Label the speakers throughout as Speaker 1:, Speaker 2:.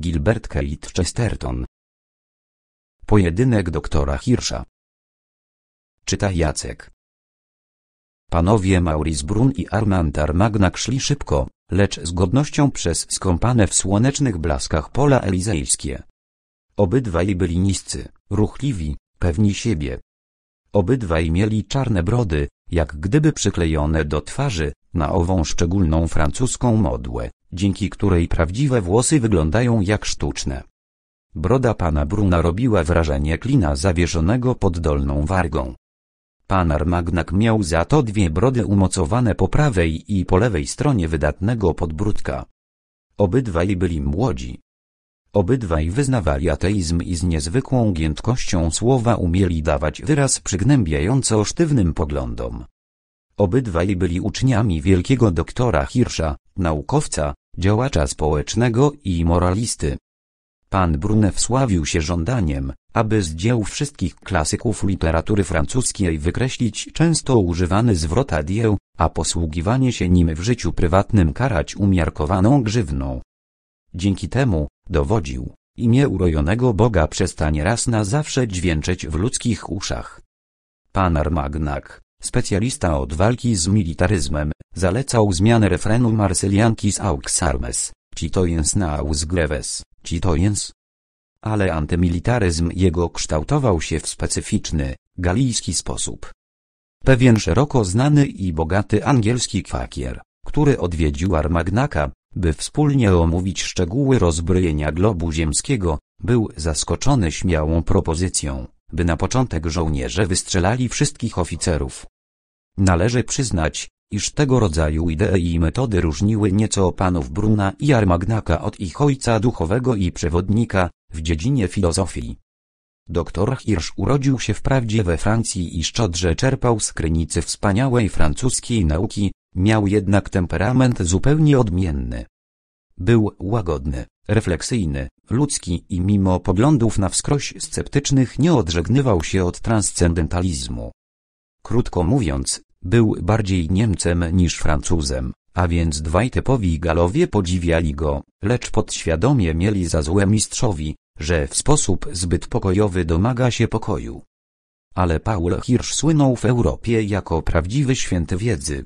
Speaker 1: Gilbert Kate Chesterton. Pojedynek doktora Hirscha. Czyta Jacek. Panowie Maurice Brun i Armand Armagnac szli szybko, lecz z godnością przez skąpane w słonecznych blaskach pola elizejskie. Obydwaj byli niscy, ruchliwi, pewni siebie. Obydwaj mieli czarne brody, jak gdyby przyklejone do twarzy, na ową szczególną francuską modłę, dzięki której prawdziwe włosy wyglądają jak sztuczne. Broda pana Bruna robiła wrażenie klina zawieszonego pod dolną wargą. Pan Armagnac miał za to dwie brody umocowane po prawej i po lewej stronie wydatnego podbródka. Obydwaj byli młodzi. Obydwaj wyznawali ateizm i z niezwykłą giętkością słowa umieli dawać wyraz przygnębiająco sztywnym poglądom. Obydwaj byli uczniami wielkiego doktora Hirscha, naukowca, działacza społecznego i moralisty. Pan Brune wsławił się żądaniem, aby z dzieł wszystkich klasyków literatury francuskiej wykreślić często używany zwrot adieu, a posługiwanie się nim w życiu prywatnym karać umiarkowaną grzywną. Dzięki temu, dowodził, imię urojonego Boga przestanie raz na zawsze dźwięczeć w ludzkich uszach. Pan Armagnac, specjalista od walki z militaryzmem, zalecał zmianę refrenu Marsylianki aux armes, citoyens naus greves, citoyens. Ale antymilitaryzm jego kształtował się w specyficzny, galijski sposób. Pewien szeroko znany i bogaty angielski kwakier, który odwiedził Armagnaka, by wspólnie omówić szczegóły rozbrojenia globu ziemskiego, był zaskoczony śmiałą propozycją, by na początek żołnierze wystrzelali wszystkich oficerów. Należy przyznać, iż tego rodzaju idee i metody różniły nieco panów Bruna i Armagnaka od ich ojca duchowego i przewodnika w dziedzinie filozofii. Doktor Hirsch urodził się wprawdzie we Francji i szczodrze czerpał z krynicy wspaniałej francuskiej nauki, miał jednak temperament zupełnie odmienny. Był łagodny, refleksyjny, ludzki i mimo poglądów na wskroś sceptycznych nie odżegnywał się od transcendentalizmu. Krótko mówiąc, był bardziej Niemcem niż Francuzem, a więc dwaj typowi Galowie podziwiali go, lecz podświadomie mieli za złe mistrzowi, że w sposób zbyt pokojowy domaga się pokoju. Ale Paul Hirsch słynął w Europie jako prawdziwy święty wiedzy.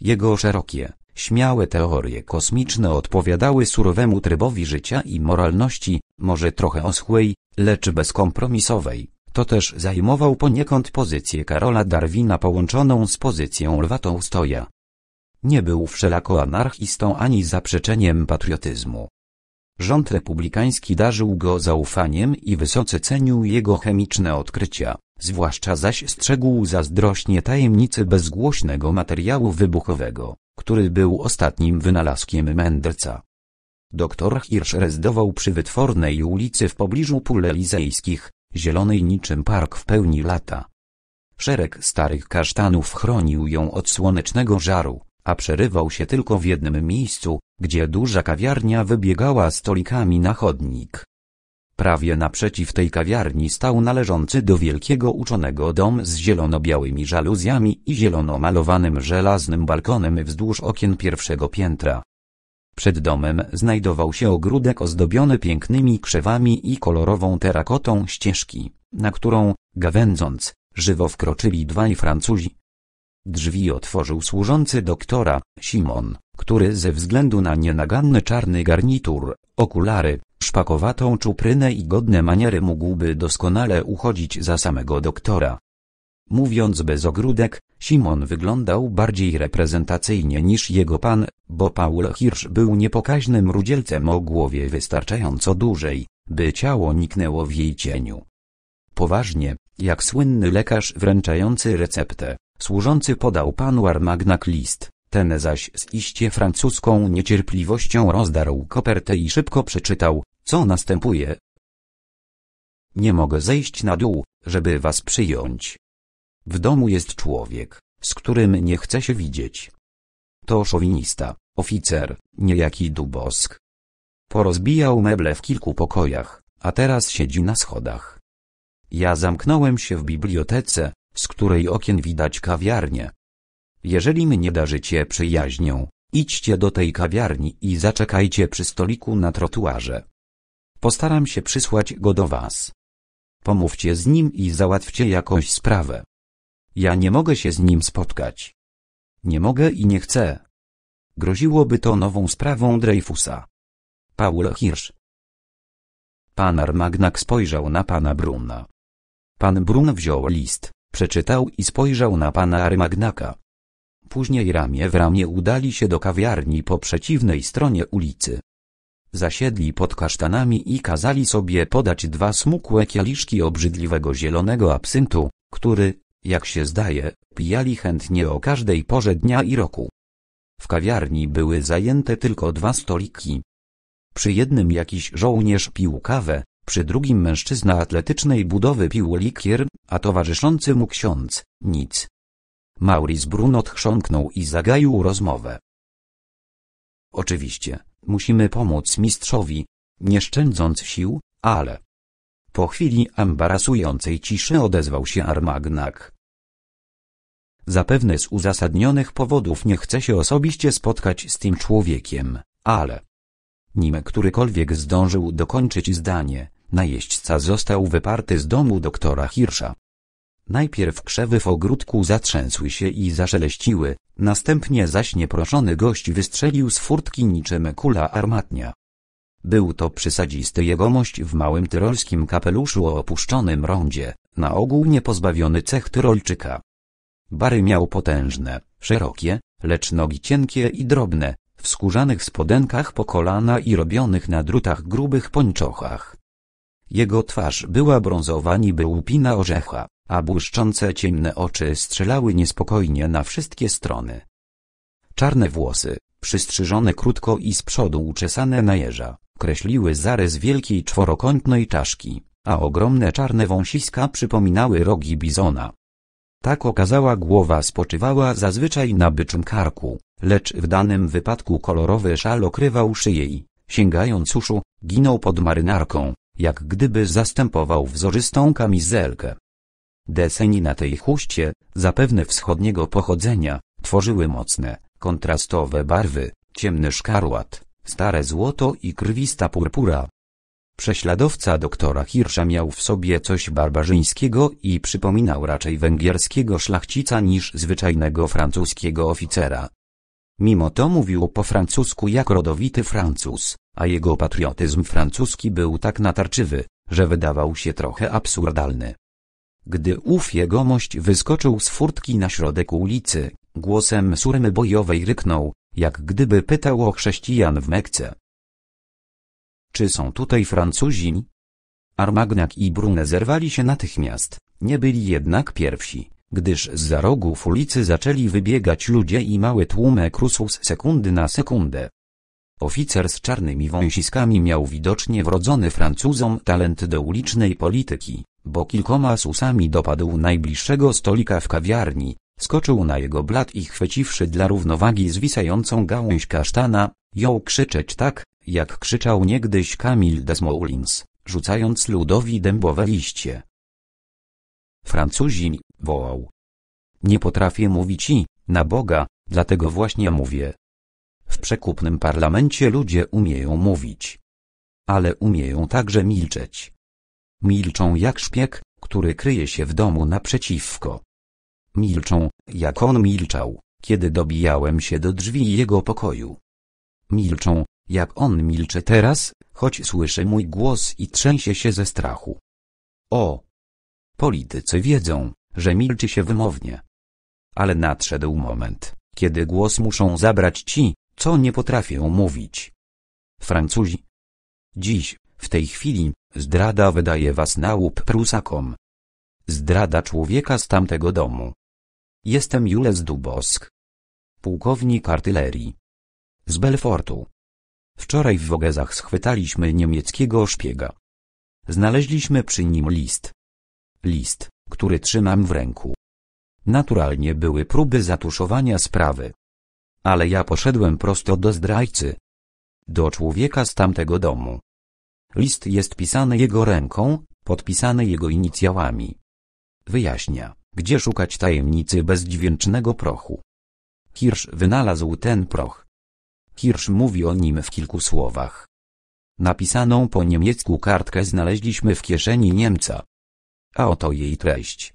Speaker 1: Jego szerokie, śmiałe teorie kosmiczne odpowiadały surowemu trybowi życia i moralności, może trochę oschłej, lecz bezkompromisowej. To też zajmował poniekąd pozycję Karola Darwina połączoną z pozycją Lwa Tołstoja. Nie był wszelako anarchistą ani zaprzeczeniem patriotyzmu. Rząd republikański darzył go zaufaniem i wysoce cenił jego chemiczne odkrycia, zwłaszcza zaś strzegł zazdrośnie tajemnicy bezgłośnego materiału wybuchowego, który był ostatnim wynalazkiem Mendelsza. Doktor Hirsch rezydował przy wytwornej ulicy w pobliżu pól elizejskich, zielonej niczym park w pełni lata. Szereg starych kasztanów chronił ją od słonecznego żaru, a przerywał się tylko w jednym miejscu, gdzie duża kawiarnia wybiegała stolikami na chodnik. Prawie naprzeciw tej kawiarni stał należący do wielkiego uczonego dom z zielono-białymi żaluzjami i zielono malowanym żelaznym balkonem wzdłuż okien pierwszego piętra. Przed domem znajdował się ogródek ozdobiony pięknymi krzewami i kolorową terakotą ścieżki, na którą, gawędząc, żywo wkroczyli dwaj Francuzi. Drzwi otworzył służący doktora, Simon, który ze względu na nienaganny czarny garnitur, okulary, szpakowatą czuprynę i godne maniery mógłby doskonale uchodzić za samego doktora. Mówiąc bez ogródek, Simon wyglądał bardziej reprezentacyjnie niż jego pan, bo Paul Hirsch był niepokaźnym rudzielcem o głowie wystarczająco dużej, by ciało niknęło w jej cieniu. Poważnie, jak słynny lekarz wręczający receptę, służący podał panu Armagnac list, ten zaś z iście francuską niecierpliwością rozdarł kopertę i szybko przeczytał, co następuje. Nie mogę zejść na dół, żeby was przyjąć. W domu jest człowiek, z którym nie chce się widzieć. To szowinista, oficer, niejaki Dubosk. Porozbijał meble w kilku pokojach, a teraz siedzi na schodach. Ja zamknąłem się w bibliotece, z której okien widać kawiarnię. Jeżeli mnie darzycie przyjaźnią, idźcie do tej kawiarni i zaczekajcie przy stoliku na trotuarze. Postaram się przysłać go do was. Pomówcie z nim i załatwcie jakąś sprawę. Ja nie mogę się z nim spotkać. Nie mogę i nie chcę. Groziłoby to nową sprawą Dreyfusa. Paul Hirsch. Pan Armagnac spojrzał na pana Bruna. Pan Brun wziął list, przeczytał i spojrzał na pana Armagnaka. Później ramię w ramię udali się do kawiarni po przeciwnej stronie ulicy. Zasiedli pod kasztanami i kazali sobie podać dwa smukłe kieliszki obrzydliwego zielonego absyntu, który, jak się zdaje, pijali chętnie o każdej porze dnia i roku. W kawiarni były zajęte tylko dwa stoliki. Przy jednym jakiś żołnierz pił kawę, przy drugim mężczyzna atletycznej budowy pił likier, a towarzyszący mu ksiądz, nic. Maurice Brunot chrząknął i zagaił rozmowę. Oczywiście, musimy pomóc mistrzowi, nie szczędząc sił, ale... Po chwili embarasującej ciszy odezwał się Armagnak. Zapewne z uzasadnionych powodów nie chce się osobiście spotkać z tym człowiekiem, ale... Nim którykolwiek zdążył dokończyć zdanie, najeźdźca został wyparty z domu doktora Hirsza. Najpierw krzewy w ogródku zatrzęsły się i zaszeleściły, następnie zaś nieproszony gość wystrzelił z furtki niczym kula armatnia. Był to przysadzisty jegomość w małym tyrolskim kapeluszu o opuszczonym rondzie, na ogół niepozbawiony cech tyrolczyka. Bary miał potężne, szerokie, lecz nogi cienkie i drobne, w skórzanych spodenkach po kolana i robionych na drutach grubych pończochach. Jego twarz była brązowa niby łupina orzecha, a błyszczące ciemne oczy strzelały niespokojnie na wszystkie strony. Czarne włosy, przystrzyżone krótko i z przodu uczesane na jeża, kreśliły zarys wielkiej czworokątnej czaszki, a ogromne czarne wąsiska przypominały rogi bizona. Tak okazała głowa spoczywała zazwyczaj na byczym karku, lecz w danym wypadku kolorowy szal okrywał szyję i, sięgając uszu, ginął pod marynarką, jak gdyby zastępował wzorystą kamizelkę. Deseni na tej chuście, zapewne wschodniego pochodzenia, tworzyły mocne, kontrastowe barwy, ciemny szkarłat, stare złoto i krwista purpura. Prześladowca doktora Hirsza miał w sobie coś barbarzyńskiego i przypominał raczej węgierskiego szlachcica niż zwyczajnego francuskiego oficera. Mimo to mówił po francusku jak rodowity Francuz, a jego patriotyzm francuski był tak natarczywy, że wydawał się trochę absurdalny. Gdy ów jegomość wyskoczył z furtki na środek ulicy, głosem surmy bojowej ryknął, jak gdyby pytał o chrześcijan w Mekce. Czy są tutaj Francuzi? Armagnac i Brune zerwali się natychmiast, nie byli jednak pierwsi, gdyż z za rogów ulicy zaczęli wybiegać ludzie i małe tłumy krusł z sekundy na sekundę. Oficer z czarnymi wąsiskami miał widocznie wrodzony Francuzom talent do ulicznej polityki, bo kilkoma susami dopadł najbliższego stolika w kawiarni, skoczył na jego blat i chwyciwszy dla równowagi zwisającą gałąź kasztana, jął krzyczeć tak, jak krzyczał niegdyś Kamil Desmoulins, rzucając ludowi dębowe liście. Francuzi, wołał. Nie potrafię mówić i, na Boga, dlatego właśnie mówię. W przekupnym parlamencie ludzie umieją mówić. Ale umieją także milczeć. Milczą jak szpieg, który kryje się w domu naprzeciwko. Milczą, jak on milczał, kiedy dobijałem się do drzwi jego pokoju. Milczą, jak on milczy teraz, choć słyszy mój głos i trzęsie się ze strachu. O! Politycy wiedzą, że milczy się wymownie. Ale nadszedł moment, kiedy głos muszą zabrać ci, co nie potrafią mówić. Francuzi. Dziś, w tej chwili, zdrada wydaje was na łup Prusakom. Zdrada człowieka z tamtego domu. Jestem Jules Dubosk. Pułkownik artylerii. Z Belfortu. Wczoraj w Wogezach schwytaliśmy niemieckiego szpiega. Znaleźliśmy przy nim list. List, który trzymam w ręku. Naturalnie były próby zatuszowania sprawy. Ale ja poszedłem prosto do zdrajcy. Do człowieka z tamtego domu. List jest pisany jego ręką, podpisany jego inicjałami. Wyjaśnia, gdzie szukać tajemnicy bezdźwięcznego prochu. Hirsch wynalazł ten proch. Hirsch mówi o nim w kilku słowach. Napisaną po niemiecku kartkę znaleźliśmy w kieszeni Niemca. A oto jej treść.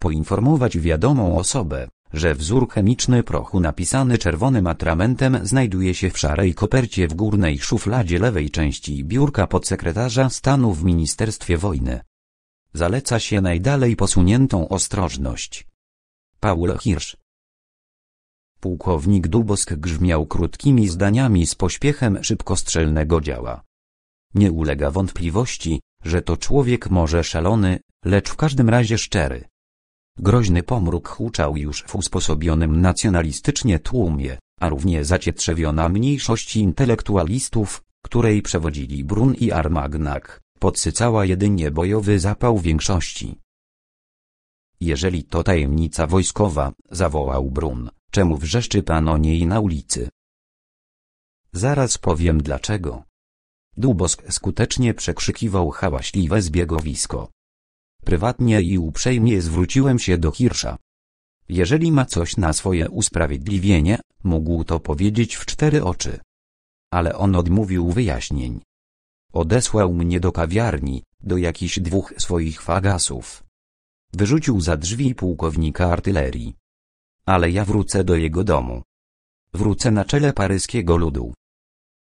Speaker 1: Poinformować wiadomą osobę, że wzór chemiczny prochu napisany czerwonym atramentem znajduje się w szarej kopercie w górnej szufladzie lewej części biurka podsekretarza stanu w Ministerstwie Wojny. Zaleca się najdalej posuniętą ostrożność. Paul Hirsch Pułkownik Dubosk grzmiał krótkimi zdaniami z pośpiechem szybkostrzelnego działa. Nie ulega wątpliwości, że to człowiek może szalony, lecz w każdym razie szczery. Groźny pomruk huczał już w usposobionym nacjonalistycznie tłumie, a równie zacietrzewiona mniejszość intelektualistów, której przewodzili Brun i Armagnac, podsycała jedynie bojowy zapał większości. Jeżeli to tajemnica wojskowa, zawołał Brun, czemu wrzeszczy pan o niej na ulicy? Zaraz powiem dlaczego. Dubosk skutecznie przekrzykiwał hałaśliwe zbiegowisko. Prywatnie i uprzejmie zwróciłem się do Hirsza. Jeżeli ma coś na swoje usprawiedliwienie, mógł to powiedzieć w cztery oczy. Ale on odmówił wyjaśnień. Odesłał mnie do kawiarni, do jakichś dwóch swoich fagasów. Wyrzucił za drzwi pułkownika artylerii. Ale ja wrócę do jego domu. Wrócę na czele paryskiego ludu.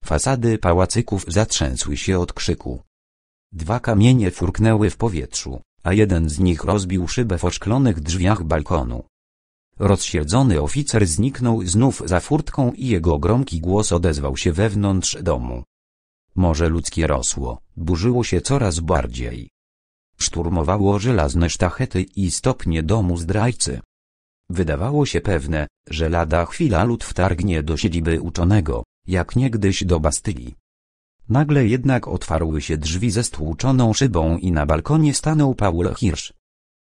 Speaker 1: Fasady pałacyków zatrzęsły się od krzyku. Dwa kamienie furknęły w powietrzu, a jeden z nich rozbił szybę w oszklonych drzwiach balkonu. Rozsiedzony oficer zniknął znów za furtką i jego gromki głos odezwał się wewnątrz domu. Morze ludzkie rosło, burzyło się coraz bardziej. Szturmowało żelazne sztachety i stopnie domu zdrajcy. Wydawało się pewne, że lada chwila lud wtargnie do siedziby uczonego, jak niegdyś do Bastylii. Nagle jednak otwarły się drzwi ze stłuczoną szybą i na balkonie stanął Paul Hirsch.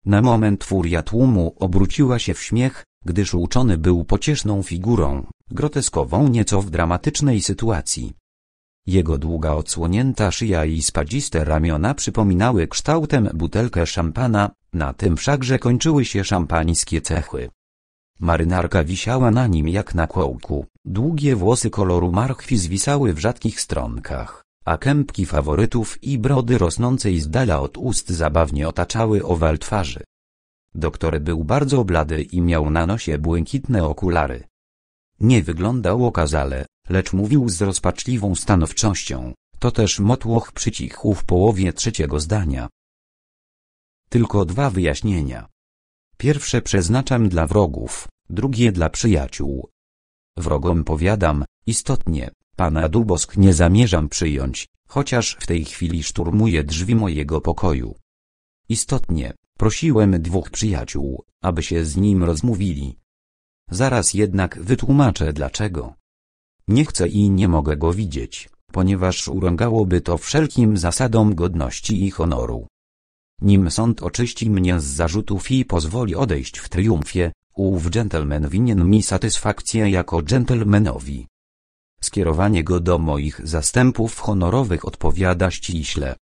Speaker 1: Na moment furia tłumu obróciła się w śmiech, gdyż uczony był pocieszną figurą, groteskową nieco w dramatycznej sytuacji. Jego długa odsłonięta szyja i spadziste ramiona przypominały kształtem butelkę szampana, na tym wszakże kończyły się szampańskie cechy. Marynarka wisiała na nim jak na kołku, długie włosy koloru marchwi zwisały w rzadkich stronkach, a kępki faworytów i brody rosnącej z dala od ust zabawnie otaczały owal twarzy. Doktor był bardzo blady i miał na nosie błękitne okulary. Nie wyglądał okazale, lecz mówił z rozpaczliwą stanowczością, to też motłoch przycichł w połowie trzeciego zdania. Tylko dwa wyjaśnienia. Pierwsze przeznaczam dla wrogów, drugie dla przyjaciół. Wrogom powiadam, istotnie, pana Dubosk nie zamierzam przyjąć, chociaż w tej chwili szturmuje drzwi mojego pokoju. Istotnie, prosiłem dwóch przyjaciół, aby się z nim rozmówili. Zaraz jednak wytłumaczę dlaczego. Nie chcę i nie mogę go widzieć, ponieważ urągałoby to wszelkim zasadom godności i honoru. Nim sąd oczyści mnie z zarzutów i pozwoli odejść w triumfie, ów gentleman winien mi satysfakcję jako gentlemanowi. Skierowanie go do moich zastępów honorowych odpowiada ściśle.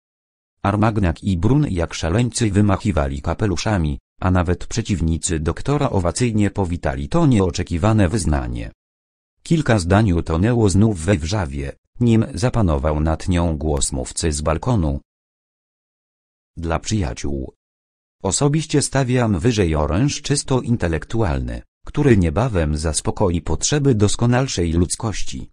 Speaker 1: Armagnac i Brun jak szaleńcy wymachiwali kapeluszami, a nawet przeciwnicy doktora owacyjnie powitali to nieoczekiwane wyznanie. Kilka zdań utonęło znów we wrzawie, nim zapanował nad nią głos mówcy z balkonu, dla przyjaciół. Osobiście stawiam wyżej oręż czysto intelektualny, który niebawem zaspokoi potrzeby doskonalszej ludzkości.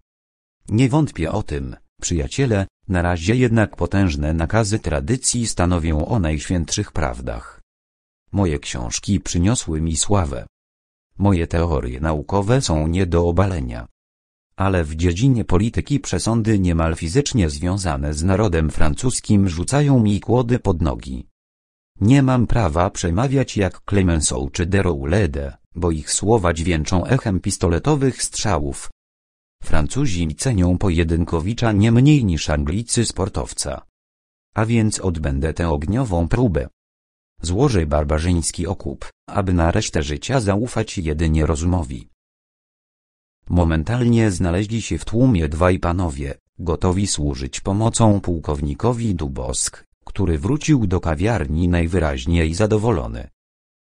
Speaker 1: Nie wątpię o tym, przyjaciele, na razie jednak potężne nakazy tradycji stanowią o najświętszych prawdach. Moje książki przyniosły mi sławę. Moje teorie naukowe są nie do obalenia ale w dziedzinie polityki przesądy niemal fizycznie związane z narodem francuskim rzucają mi kłody pod nogi. Nie mam prawa przemawiać jak Clemenceau czy Deroulede, bo ich słowa dźwięczą echem pistoletowych strzałów. Francuzi cenią pojedynkowicza nie mniej niż Anglicy sportowca. A więc odbędę tę ogniową próbę. Złożę barbarzyński okup, aby na resztę życia zaufać jedynie rozumowi. Momentalnie znaleźli się w tłumie dwaj panowie, gotowi służyć pomocą pułkownikowi Dubosk, który wrócił do kawiarni najwyraźniej zadowolony.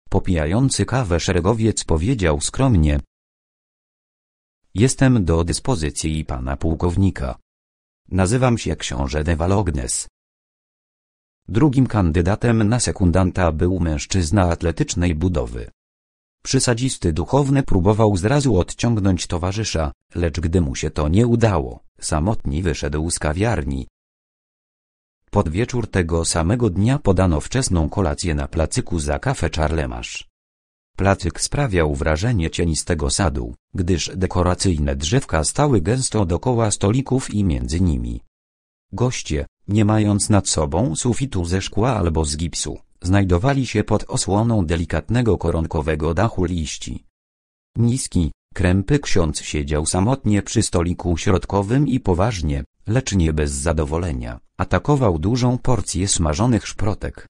Speaker 1: Popijający kawę szeregowiec powiedział skromnie. Jestem do dyspozycji pana pułkownika. Nazywam się książę de Valognes. Drugim kandydatem na sekundanta był mężczyzna atletycznej budowy. Przysadzisty duchowny próbował zrazu odciągnąć towarzysza, lecz gdy mu się to nie udało, samotni wyszedł z kawiarni. Pod wieczór tego samego dnia podano wczesną kolację na placyku za kafę Charlemagne. Placyk sprawiał wrażenie cienistego sadu, gdyż dekoracyjne drzewka stały gęsto dokoła stolików i między nimi. Goście, nie mając nad sobą sufitu ze szkła albo z gipsu, znajdowali się pod osłoną delikatnego koronkowego dachu liści. Niski, krępy ksiądz siedział samotnie przy stoliku środkowym i poważnie, lecz nie bez zadowolenia, atakował dużą porcję smażonych szprotek.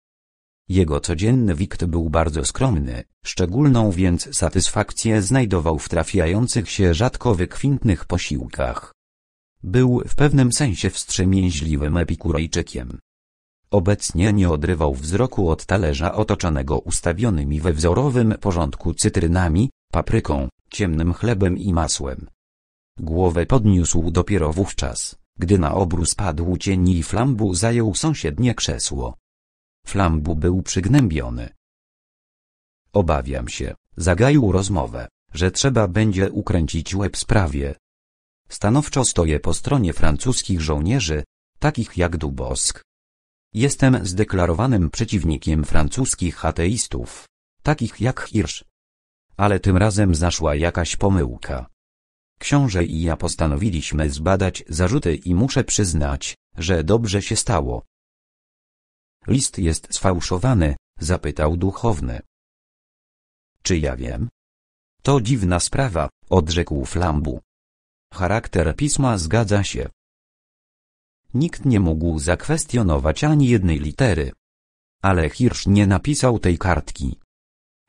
Speaker 1: Jego codzienny wikt był bardzo skromny, szczególną więc satysfakcję znajdował w trafiających się rzadko wykwintnych posiłkach. Był w pewnym sensie wstrzemięźliwym epikurejczykiem. Obecnie nie odrywał wzroku od talerza otoczonego ustawionymi we wzorowym porządku cytrynami, papryką, ciemnym chlebem i masłem. Głowę podniósł dopiero wówczas, gdy na obrus padł cień i flambu zajął sąsiednie krzesło. Flambu był przygnębiony. Obawiam się, zagaił rozmowę, że trzeba będzie ukręcić łeb sprawie. Stanowczo stoję po stronie francuskich żołnierzy, takich jak Dubosk. Jestem zdeklarowanym przeciwnikiem francuskich ateistów, takich jak Hirsch. Ale tym razem zaszła jakaś pomyłka. Książę i ja postanowiliśmy zbadać zarzuty i muszę przyznać, że dobrze się stało. List jest sfałszowany, zapytał duchowny. Czy ja wiem? To dziwna sprawa, odrzekł Flambu. Charakter pisma zgadza się. Nikt nie mógł zakwestionować ani jednej litery. Ale Hirsch nie napisał tej kartki.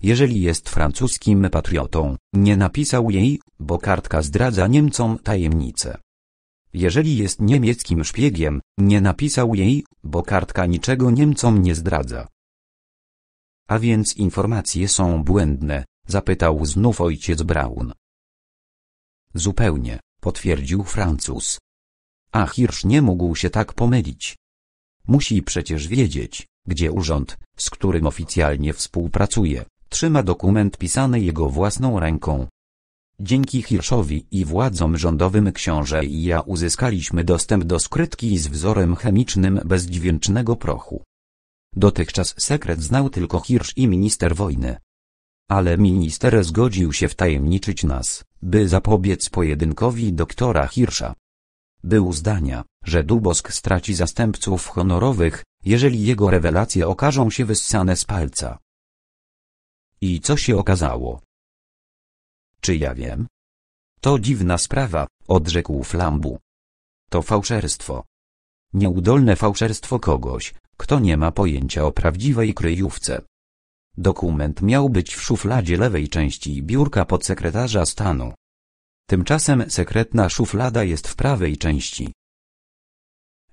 Speaker 1: Jeżeli jest francuskim patriotą, nie napisał jej, bo kartka zdradza Niemcom tajemnicę. Jeżeli jest niemieckim szpiegiem, nie napisał jej, bo kartka niczego Niemcom nie zdradza. A więc informacje są błędne, zapytał znów ojciec Braun. Zupełnie, potwierdził Francuz. A Hirsch nie mógł się tak pomylić. Musi przecież wiedzieć, gdzie urząd, z którym oficjalnie współpracuje, trzyma dokument pisany jego własną ręką. Dzięki Hirschowi i władzom rządowym książę i ja uzyskaliśmy dostęp do skrytki z wzorem chemicznym bezdźwięcznego prochu. Dotychczas sekret znał tylko Hirsch i minister wojny. Ale minister zgodził się wtajemniczyć nas, by zapobiec pojedynkowi doktora Hirscha. Był zdania, że Dubosk straci zastępców honorowych, jeżeli jego rewelacje okażą się wyssane z palca. I co się okazało? Czy ja wiem? To dziwna sprawa, odrzekł Flambu. To fałszerstwo. Nieudolne fałszerstwo kogoś, kto nie ma pojęcia o prawdziwej kryjówce. Dokument miał być w szufladzie lewej części biurka podsekretarza stanu. Tymczasem sekretna szuflada jest w prawej części.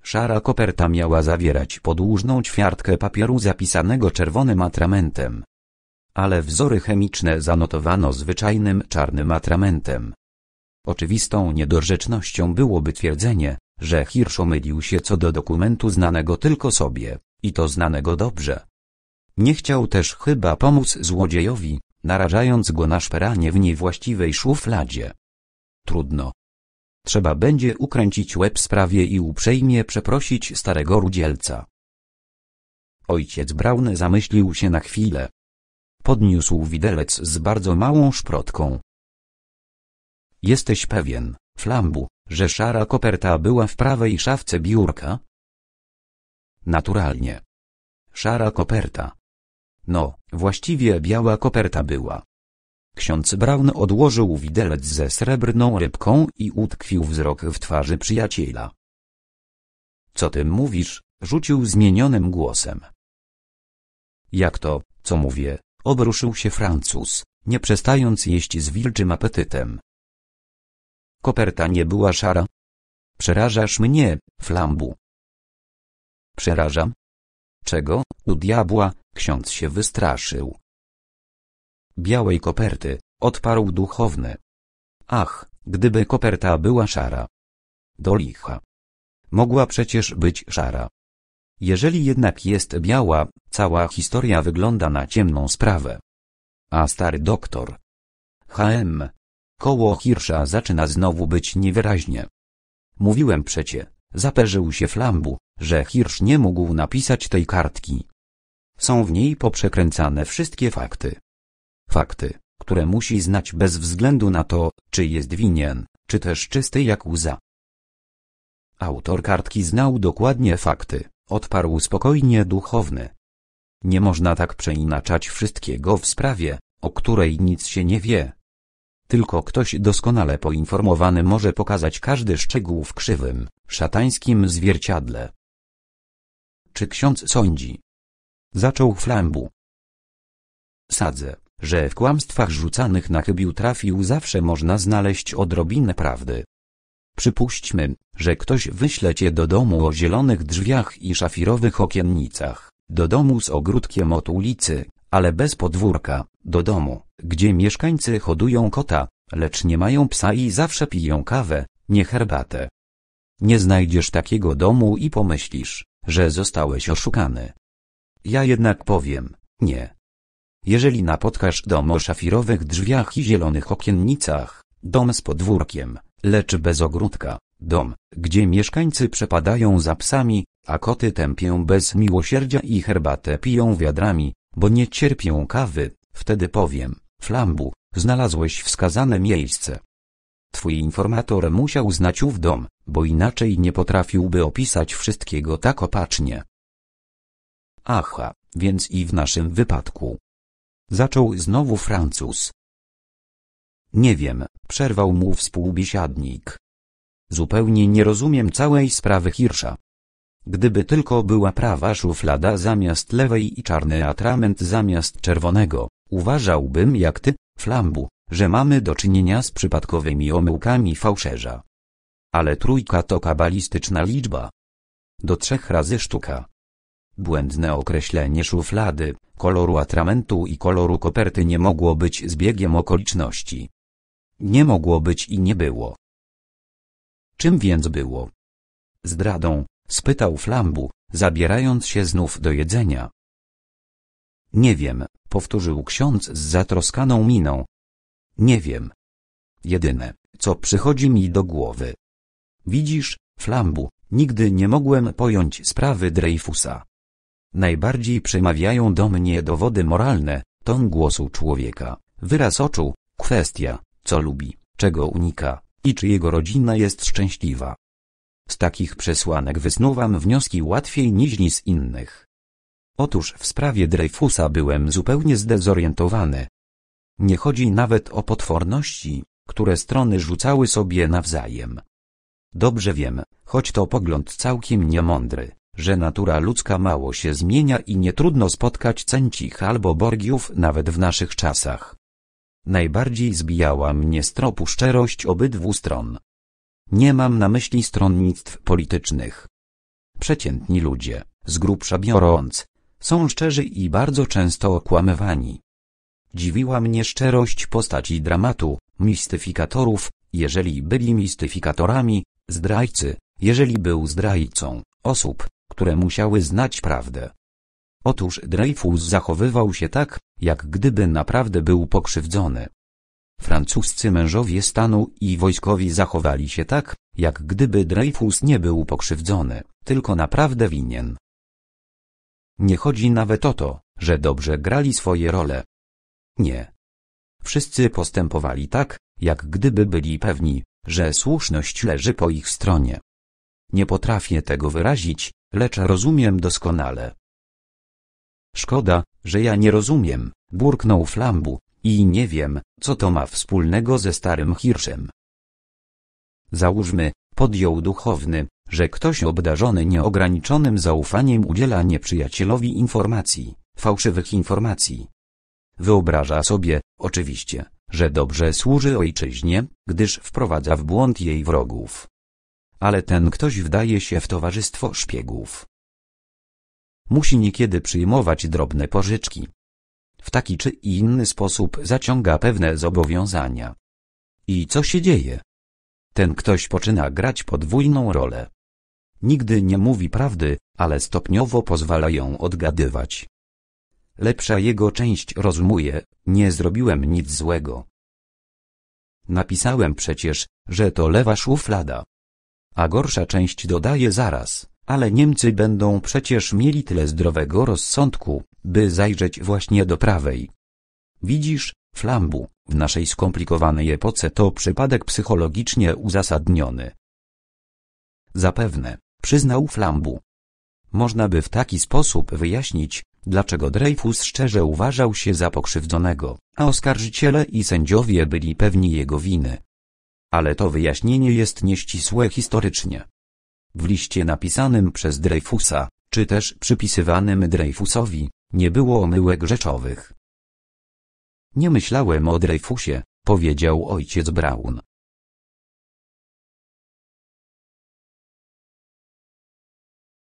Speaker 1: Szara koperta miała zawierać podłużną ćwiartkę papieru zapisanego czerwonym atramentem. Ale wzory chemiczne zanotowano zwyczajnym czarnym atramentem. Oczywistą niedorzecznością byłoby twierdzenie, że Hirsch omylił się co do dokumentu znanego tylko sobie, i to znanego dobrze. Nie chciał też chyba pomóc złodziejowi, narażając go na szperanie w niewłaściwej szufladzie. Trudno. Trzeba będzie ukręcić łeb sprawie i uprzejmie przeprosić starego rudzielca. Ojciec Braun zamyślił się na chwilę. Podniósł widelec z bardzo małą szprotką. Jesteś pewien, Flambu, że szara koperta była w prawej szafce biurka? Naturalnie. Szara koperta. No, właściwie biała koperta była. Ksiądz Braun odłożył widelec ze srebrną rybką i utkwił wzrok w twarzy przyjaciela. Co ty mówisz? rzucił zmienionym głosem. Jak to, co mówię? obruszył się Francuz, nie przestając jeść z wilczym apetytem. Koperta nie była szara. Przerażasz mnie, Flambu. Przerażam? Czego, u diabła, ksiądz się wystraszył. Białej koperty, odparł duchowny. Ach, gdyby koperta była szara. Do licha. Mogła przecież być szara. Jeżeli jednak jest biała, cała historia wygląda na ciemną sprawę. A stary doktor. HM. Koło Hirsza zaczyna znowu być niewyraźnie. Mówiłem przecie, zaperzył się Flambu, że Hirsch nie mógł napisać tej kartki. Są w niej poprzekręcane wszystkie fakty. Fakty, które musi znać bez względu na to, czy jest winien, czy też czysty jak łza. Autor kartki znał dokładnie fakty, odparł spokojnie duchowny. Nie można tak przeinaczać wszystkiego w sprawie, o której nic się nie wie. Tylko ktoś doskonale poinformowany może pokazać każdy szczegół w krzywym, szatańskim zwierciadle. Czy ksiądz sądzi? Zaczął Flambu. Sadzę, że w kłamstwach rzucanych na chybił trafił zawsze można znaleźć odrobinę prawdy. Przypuśćmy, że ktoś wyśle cię do domu o zielonych drzwiach i szafirowych okiennicach, do domu z ogródkiem od ulicy, ale bez podwórka, do domu, gdzie mieszkańcy hodują kota, lecz nie mają psa i zawsze piją kawę, nie herbatę. Nie znajdziesz takiego domu i pomyślisz, że zostałeś oszukany. Ja jednak powiem, nie. Jeżeli napotkasz dom o szafirowych drzwiach i zielonych okiennicach, dom z podwórkiem, lecz bez ogródka, dom, gdzie mieszkańcy przepadają za psami, a koty tępią bez miłosierdzia i herbatę piją wiadrami, bo nie cierpią kawy, wtedy powiem, Flambu, znalazłeś wskazane miejsce. Twój informator musiał znać ów dom, bo inaczej nie potrafiłby opisać wszystkiego tak opacznie. Aha, więc i w naszym wypadku. Zaczął znowu Francuz. Nie wiem, przerwał mu współbiesiadnik. Zupełnie nie rozumiem całej sprawy Hirsza. Gdyby tylko była prawa szuflada zamiast lewej i czarny atrament zamiast czerwonego, uważałbym jak ty, Flambu, że mamy do czynienia z przypadkowymi omyłkami fałszerza. Ale trójka to kabalistyczna liczba. Do trzech razy sztuka. Błędne określenie szuflady, koloru atramentu i koloru koperty nie mogło być zbiegiem okoliczności. Nie mogło być i nie było. Czym więc było? Zdradą, spytał Flambu, zabierając się znów do jedzenia. Nie wiem, powtórzył ksiądz z zatroskaną miną. Nie wiem. Jedyne, co przychodzi mi do głowy. Widzisz, Flambu, nigdy nie mogłem pojąć sprawy Dreyfusa. Najbardziej przemawiają do mnie dowody moralne, ton głosu człowieka, wyraz oczu, kwestia, co lubi, czego unika i czy jego rodzina jest szczęśliwa. Z takich przesłanek wysnuwam wnioski łatwiej niż z innych. Otóż w sprawie Dreyfusa byłem zupełnie zdezorientowany. Nie chodzi nawet o potworności, które strony rzucały sobie nawzajem. Dobrze wiem, choć to pogląd całkiem niemądry, że natura ludzka mało się zmienia i nie trudno spotkać cęcich albo borgiów nawet w naszych czasach. Najbardziej zbijała mnie z tropu szczerość obydwu stron. Nie mam na myśli stronnictw politycznych. Przeciętni ludzie, z grubsza biorąc, są szczerzy i bardzo często okłamywani. Dziwiła mnie szczerość postaci dramatu, mistyfikatorów, jeżeli byli mistyfikatorami, zdrajcy, jeżeli był zdrajcą, osób, które musiały znać prawdę. Otóż Dreyfus zachowywał się tak, jak gdyby naprawdę był pokrzywdzony. Francuscy mężowie stanu i wojskowi zachowali się tak, jak gdyby Dreyfus nie był pokrzywdzony, tylko naprawdę winien. Nie chodzi nawet o to, że dobrze grali swoje role. Nie. Wszyscy postępowali tak, jak gdyby byli pewni, że słuszność leży po ich stronie. Nie potrafię tego wyrazić, lecz rozumiem doskonale. Szkoda, że ja nie rozumiem, burknął Flambu, i nie wiem, co to ma wspólnego ze starym Hirszem. Załóżmy, podjął duchowny, że ktoś obdarzony nieograniczonym zaufaniem udziela nieprzyjacielowi informacji, fałszywych informacji. Wyobraża sobie, oczywiście, że dobrze służy ojczyźnie, gdyż wprowadza w błąd jej wrogów. Ale ten ktoś wdaje się w towarzystwo szpiegów. Musi niekiedy przyjmować drobne pożyczki. W taki czy inny sposób zaciąga pewne zobowiązania. I co się dzieje? Ten ktoś poczyna grać podwójną rolę. Nigdy nie mówi prawdy, ale stopniowo pozwala ją odgadywać. Lepsza jego część rozumuje, nie zrobiłem nic złego. Napisałem przecież, że to lewa szuflada. A gorsza część dodaje zaraz, ale Niemcy będą przecież mieli tyle zdrowego rozsądku, by zajrzeć właśnie do prawej. Widzisz, Flambu, w naszej skomplikowanej epoce to przypadek psychologicznie uzasadniony. Zapewne, przyznał Flambu. Można by w taki sposób wyjaśnić, dlaczego Dreyfus szczerze uważał się za pokrzywdzonego, a oskarżyciele i sędziowie byli pewni jego winy. Ale to wyjaśnienie jest nieścisłe historycznie. W liście napisanym przez Dreyfusa, czy też przypisywanym Dreyfusowi, nie było omyłek rzeczowych. Nie myślałem o Dreyfusie, powiedział ojciec Braun.